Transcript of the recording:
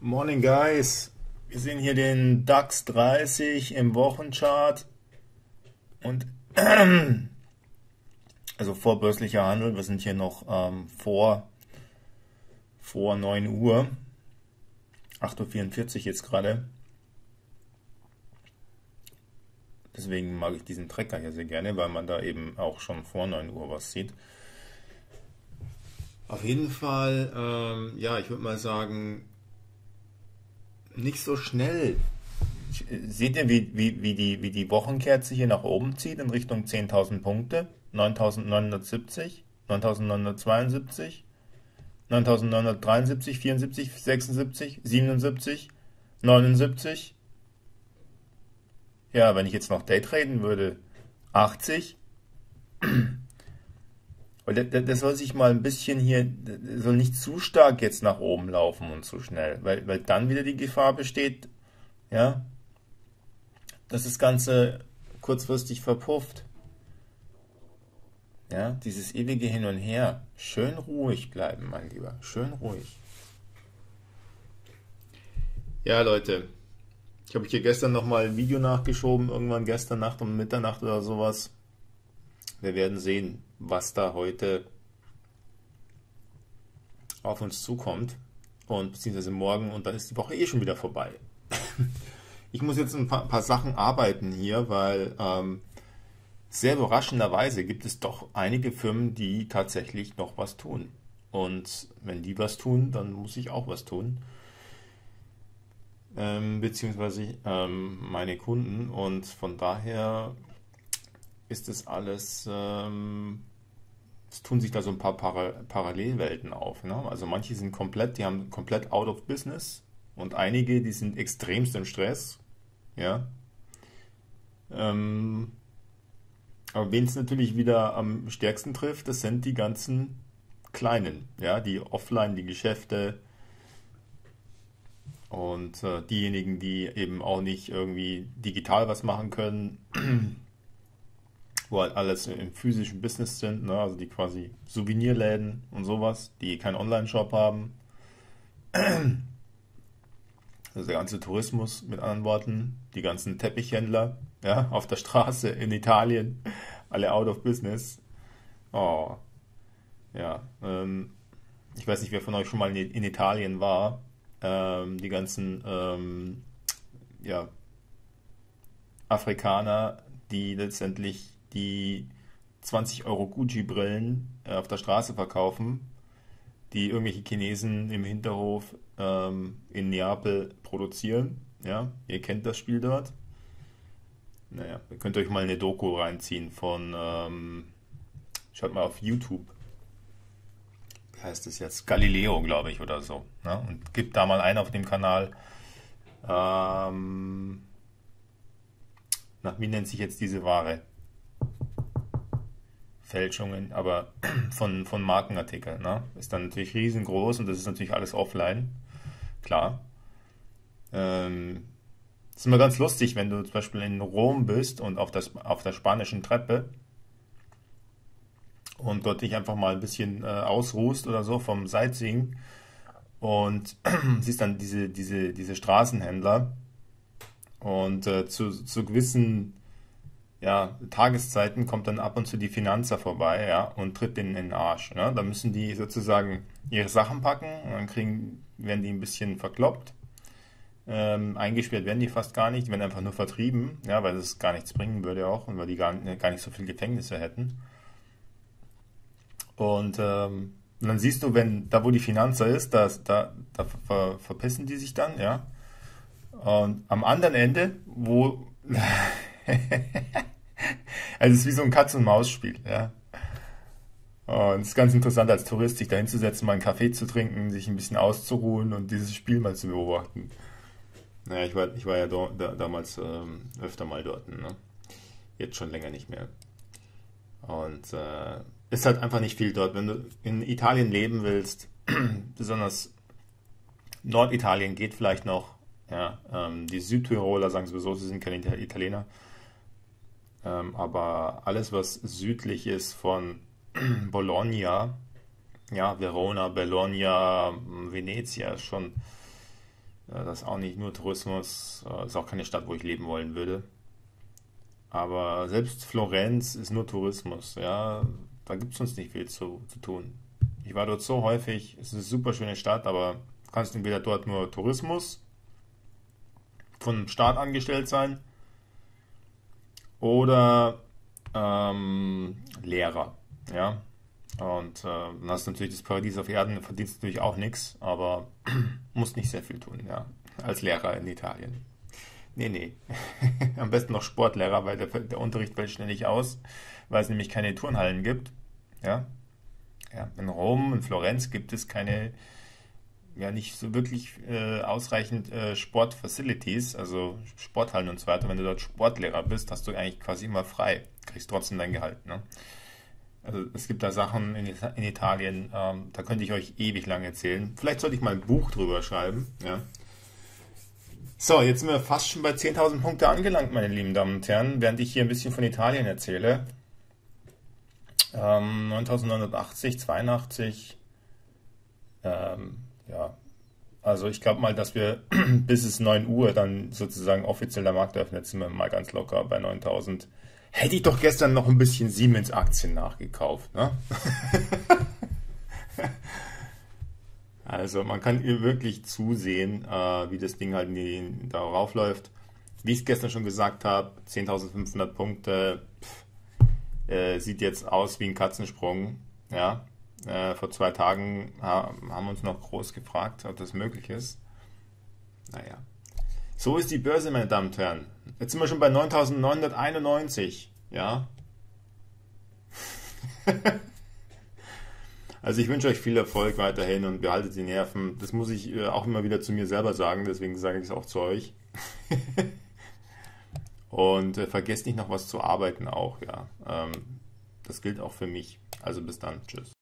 Morning Guys, wir sehen hier den DAX 30 im Wochenchart und also vorbörslicher Handel, wir sind hier noch ähm, vor, vor 9 Uhr, 8.44 Uhr jetzt gerade. Deswegen mag ich diesen Trecker hier sehr gerne, weil man da eben auch schon vor 9 Uhr was sieht. Auf jeden Fall, ähm, ja, ich würde mal sagen, nicht so schnell. Seht ihr, wie, wie, wie, die, wie die Wochenkerze hier nach oben zieht in Richtung 10.000 Punkte? 9.970, 9.972, 9.973, 74, 76, 77, 79. Ja, wenn ich jetzt noch Daytraden würde, 80. Das soll sich mal ein bisschen hier, soll nicht zu stark jetzt nach oben laufen und zu schnell, weil, weil dann wieder die Gefahr besteht, ja, dass das Ganze kurzfristig verpufft. Ja, dieses ewige Hin und Her. Schön ruhig bleiben, mein Lieber. Schön ruhig. Ja, Leute. Ich habe hier gestern nochmal ein Video nachgeschoben, irgendwann gestern Nacht um Mitternacht oder sowas. Wir werden sehen, was da heute auf uns zukommt. Und beziehungsweise morgen und dann ist die Woche eh schon wieder vorbei. ich muss jetzt ein paar, paar Sachen arbeiten hier, weil ähm, sehr überraschenderweise gibt es doch einige Firmen, die tatsächlich noch was tun. Und wenn die was tun, dann muss ich auch was tun. Ähm, beziehungsweise ähm, meine Kunden. Und von daher ist es alles, ähm, es tun sich da so ein paar Para Parallelwelten auf. Ne? Also manche sind komplett, die haben komplett out of business und einige, die sind extremst im Stress. Ja. Ähm, aber wen es natürlich wieder am stärksten trifft, das sind die ganzen kleinen, ja, die offline, die Geschäfte und äh, diejenigen, die eben auch nicht irgendwie digital was machen können, wo halt alles im physischen Business sind, ne? also die quasi Souvenirläden und sowas, die keinen Online-Shop haben. Also der ganze Tourismus mit anderen Worten, die ganzen Teppichhändler ja, auf der Straße in Italien, alle out of business. Oh, ja. Ähm, ich weiß nicht, wer von euch schon mal in, Italien war. Ähm, die ganzen ähm, ja, Afrikaner, die letztendlich die 20 Euro Gucci-Brillen äh, auf der Straße verkaufen, die irgendwelche Chinesen im Hinterhof ähm, in Neapel produzieren. Ja, ihr kennt das Spiel dort. Naja, ihr könnt euch mal eine Doku reinziehen von, ähm, schaut mal auf YouTube. Wie heißt es jetzt? Galileo, glaube ich, oder so. Ne? Und gibt da mal einen auf dem Kanal. Ähm, nach wie nennt sich jetzt diese Ware? Fälschungen, aber von, von Markenartikeln. Ne? Ist dann natürlich riesengroß und das ist natürlich alles offline. Klar. Ähm, ist immer ganz lustig, wenn du zum Beispiel in Rom bist und auf, das, auf der spanischen Treppe und dort dich einfach mal ein bisschen äh, ausruhst oder so vom Sightseeing und siehst dann diese, diese, diese Straßenhändler und äh, zu, zu gewissen ja, Tageszeiten kommt dann ab und zu die Finanzer vorbei, ja, und tritt denen in den Arsch. Ne? Da müssen die sozusagen ihre Sachen packen und dann kriegen, werden die ein bisschen verkloppt. Ähm, eingesperrt werden die fast gar nicht, die werden einfach nur vertrieben, ja, weil das gar nichts bringen würde auch und weil die gar, gar nicht so viel Gefängnisse hätten. Und, ähm, und dann siehst du, wenn da wo die Finanzer ist, das, da, da ver, verpissen die sich dann, ja. Und am anderen Ende, wo also es ist wie so ein Katz-und-Maus-Spiel, ja. Und es ist ganz interessant, als Tourist sich da hinzusetzen, mal einen Kaffee zu trinken, sich ein bisschen auszuruhen und dieses Spiel mal zu beobachten. Naja, ich war, ich war ja do, da, damals ähm, öfter mal dort, ne? Jetzt schon länger nicht mehr. Und äh, ist halt einfach nicht viel dort. Wenn du in Italien leben willst, besonders Norditalien geht vielleicht noch, ja, ähm, die Südtiroler sagen sowieso, sie sind keine Italiener. Ähm, aber alles, was südlich ist von Bologna, ja, Verona, Bologna, Venezia, schon Äh, das ist auch nicht nur Tourismus, äh, ist auch keine Stadt, wo ich leben wollen würde. Aber selbst Florenz ist nur Tourismus, ja. Da gibt es uns nicht viel zu, zu tun. Ich war dort so häufig, es ist eine super schöne Stadt, aber du kannst entweder dort nur Tourismus von Staat angestellt sein oder ähm, Lehrer, ja. Und äh, dann hast du natürlich das Paradies auf Erden, verdienst natürlich auch nichts, aber musst nicht sehr viel tun, ja, als Lehrer in Italien. Nee, nee. Am besten noch Sportlehrer, weil der, der Unterricht fällt ständig aus, weil es nämlich keine Turnhallen gibt. Ja. ja. In Rom, in Florenz gibt es keine, ja, nicht so wirklich äh, ausreichend äh, Sportfacilities, also Sporthallen und so weiter. Wenn du dort Sportlehrer bist, hast du eigentlich quasi immer frei, kriegst trotzdem dein Gehalt. Ne? Also es gibt da Sachen in, in Italien, ähm, da könnte ich euch ewig lang erzählen. Vielleicht sollte ich mal ein Buch drüber schreiben. Ja. So, jetzt sind wir fast schon bei 10.000 Punkte angelangt, meine lieben Damen und Herren, während ich hier ein bisschen von Italien erzähle. Ähm, 9.980, 82. Ähm, ja, also ich glaube mal, dass wir bis es 9 Uhr dann sozusagen offiziell der Markt öffnet, sind wir mal ganz locker bei 9.000. Hätte ich doch gestern noch ein bisschen Siemens-Aktien nachgekauft, ne? Also man kann wirklich zusehen, äh, wie das Ding halt in darauf läuft. Wie ich es gestern schon gesagt habe, 10.500 Punkte, pff, äh, sieht jetzt aus wie ein Katzensprung. Ja, äh, vor zwei Tagen haben uns noch groß gefragt, ob das möglich ist. Naja, so ist die Börse, meine Damen und Herren. Jetzt sind wir schon bei 9.991. Ja. Also ich wünsche euch viel Erfolg weiterhin und behaltet die Nerven. Das muss ich äh, auch immer wieder zu mir selber sagen, deswegen sage ich es auch zu euch. und äh, vergesst nicht noch was zu arbeiten auch, ja. Ähm, das gilt auch für mich. Also bis dann. Tschüss.